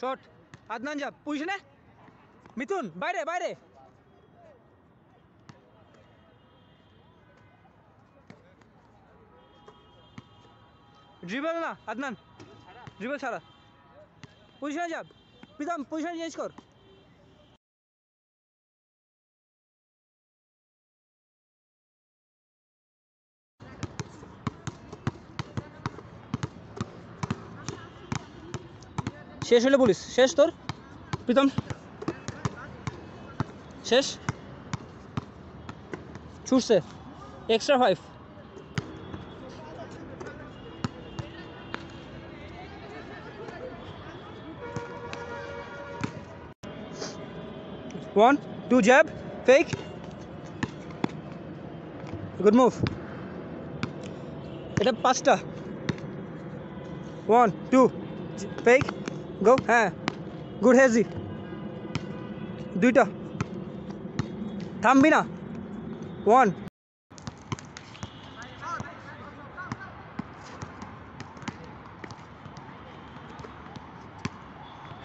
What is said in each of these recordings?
Shot. Adnan যা পজিশনে মিথুন, বাইরে বাইরে। ড্রিবল না, আদনান। ড্রিবল ছাড়া। পজিশনে যাব প্রীতম পজিশন চেঞ্জ কর। শেষ হলে বলিস শেষ তোর? প্রীতম। শেষ? ছুটছে। Extra five One, two jab, fake. Good move. এটা পাঁচটা। ওয়ান টু ফেক গো হ্যাঁ গুড হেজি দুইটা থামবি না ওয়ান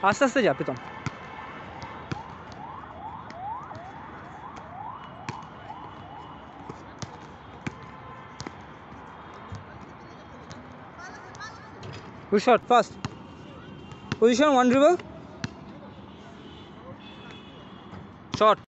আস্তে আস্তে যা Pritam Good shot, fast. Position, one dribble. Shot.